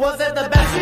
Was it the best?